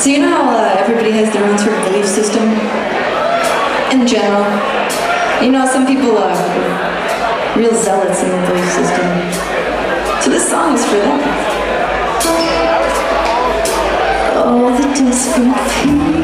So you know how uh, everybody has their own sort of belief system? In general. You know, some people are real zealots in their belief system. So this song is for them. All the desperate people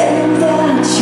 Stand that